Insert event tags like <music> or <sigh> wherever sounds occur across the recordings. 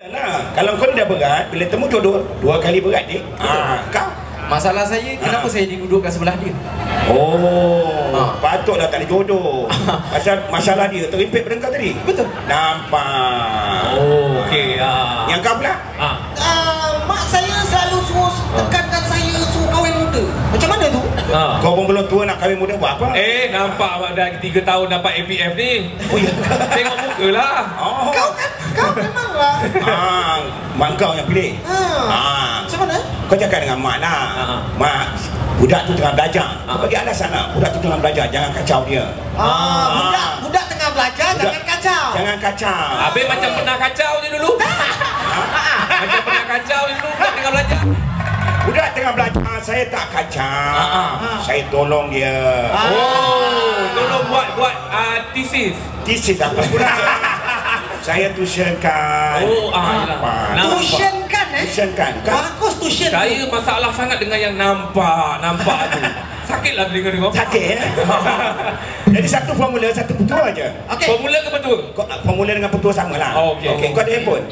Nah, kalau kau ni dah berat, bila temu jodoh dua kali berat ni. Ah, kau. Masalah saya, kenapa Ah. saya didudukkan sebelah dia? Oh, Ah. patutlah tak ada jodoh. <laughs> Pasal masalah dia terimpit pada kau tadi. Betul. Nampak. Oh, okey. Ah. Yang kau pula? Ah. Ah, mak saya selalu suruh tekankan saya suruh kahwin muda. Ah. Kau pun belum tua nak kahwin muda buat apa? Eh, nampak dah 3 tahun dapat APF ni. Oh, ya. Tengok muka lah. Oh. Kau kan, kau memanglah. Ah, mak kau yang pilih. Macam mana? Kau cakap dengan mak lah. Ah. Mak, budak tu tengah belajar. Kau Ah. bagi alasan lah. Budak tu tengah belajar, jangan kacau dia. Ah, budak, budak tengah belajar, Budak. jangan kacau. Jangan kacau. Habis macam pernah kacau je dulu. macam <laughs> saya tak kacau. Ah, ah. Saya tolong dia. Ah. Oh, tolong buat buat uh, thesis. Thesis apa pula? saya tuitionkan. Oh, ah. Apa? Tuition kan eh? Tuitionkan. Kan? Bagus tuition Saya tu. masalah sangat dengan yang nampak, nampak tu. Sakitlah telinga dengar. Sakit ya? <laughs> Jadi satu formula, satu petua aja. Okey. Formula ke betul? Kau formula dengan petua sama lah. Oh, okey. Okey, kau ada handphone?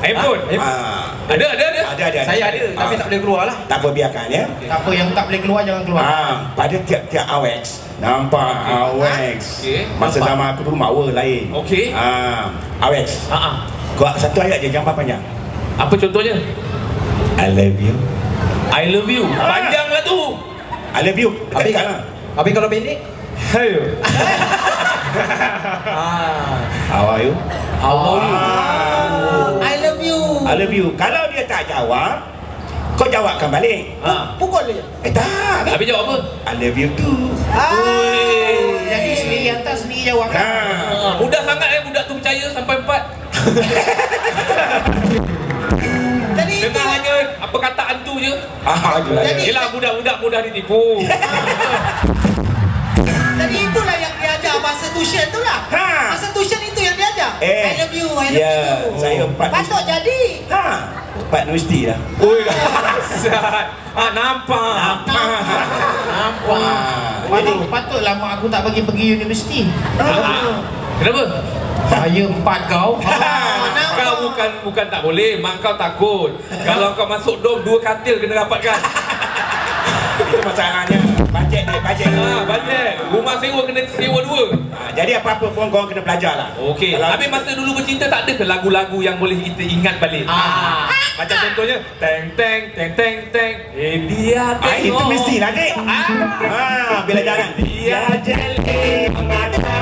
Handphone. Ah. Ada, ada, ada. Ada, ada. Saya ada, tapi Ah. tak boleh keluar lah. Tak apa biarkan ya. Tak apa yang tak boleh keluar jangan keluar. Ah, pada tiap-tiap AWEX Nampak AWEX Okey. Masa Nampak. zaman aku dulu makwa lain Okey. ah, AWEX Ah, ah. Kau satu ayat je jangan panjang Apa contohnya? I love you I love you. Panjang lah tu. I love you Habis, lah habis kalau pendek? Hey. <laughs> Ah. How are you? How are you? Ah. I love you Kalau dia tak jawab Kau jawabkan balik Ah. Pukul dia. Eh tak Habis jawab apa? I love you too Ah. Jadi sendiri hantar sendiri jawab. kan? Nah, Ah, mudah sangat eh budak tu percaya sampai empat. <laughs> Jadi itu Dengar hanya apa kataan tu je. ah, dia. Jadi- Yelah budak-budak mudah ditipu. <laughs> jadi itulah yang diajar bahasa tuition tu lah. Ha. Bahasa tuition. Eh. I love you, I love Ya, you. saya empat Patut jadi. Ha, Empat universiti lah Oi. Ah nampak. Nampak. Ah, Patut, patutlah mak aku tak bagi pergi universiti. Ah, Kenapa? Saya empat kau. <laughs> Kau bukan bukan tak boleh, mak kau takut. Kalau kau masuk dom dua katil kena dapatkan. Itu masalahnya Bajet dia, bajet Ah, bajet. Rumah sewa kena sewa dua. Ah, Jadi apa-apa pun korang kena belajar lah Okey, Kalau- habis masa dulu bercinta tak ada ke lagu-lagu yang boleh kita ingat balik? Ah. Macam contohnya, teng teng teng teng teng. Eh dia Ah, itu tengok. mesti lah dek Ah. ah, Bila jalan Dia jeli mengata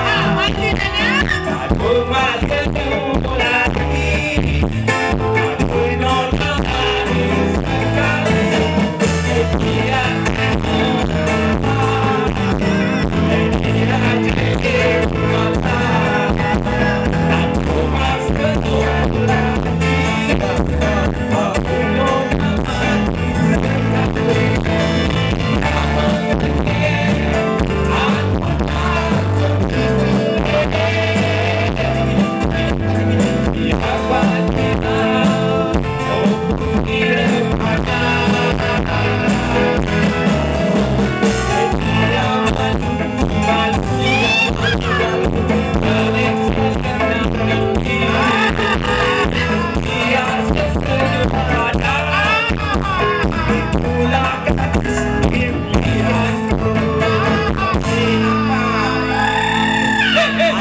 Aku masih tunggu lagi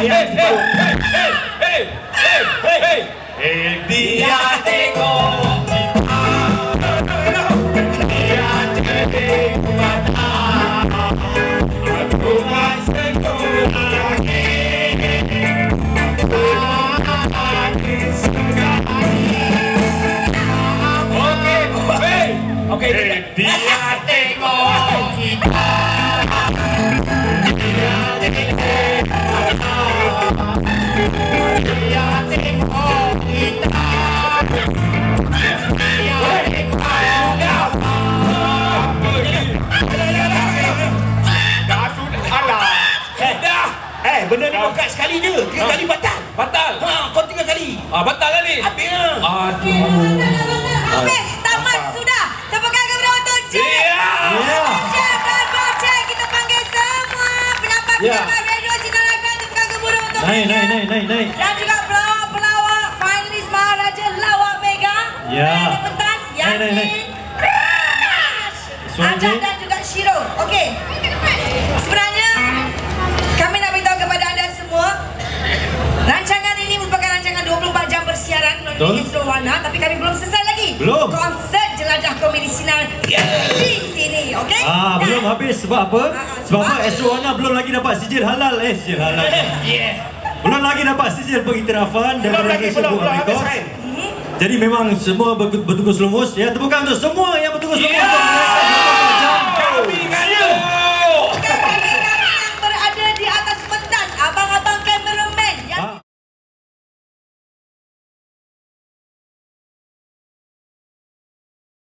mata. Aku masih tunggu lagi. Okey, hey. angkat sekali je. Tiga ha. kali batal. Batal. Ha, kau tiga kali. Ah, batal kali. Habis lah. Aduh. Ah, Habis. Tamat sudah sudah. tangan kepada Otong Cik. Ya. Yeah. Yeah. Kita berdua cinta lakan Tepukan kebun naik, naik, naik, naik, naik Dan juga pelawak-pelawak Finalis Maharaja Lawak Mega Ya yeah. Dan pentas Yasin Rush Ajak dan juga Shiro Okey Rancangan ini merupakan rancangan 24 jam bersiaran melalui Astro Warna tapi kami belum selesai lagi. Belum. Konsert Jelajah Komedi Sinar di sini, okey? Ah, Dan- belum habis sebab apa? Ah, ah, Sebab sebab? apa? Astro Warna belum lagi dapat sijil halal eh, sijil halal. <laughs> Belum lagi dapat sijil pengiktirafan daripada lagi, Malaysia belum, Book belum of habis Records. Sain. Jadi memang semua ber- bertungkus lumus ya. Tepukan untuk semua yang bertungkus lumus. Yeah.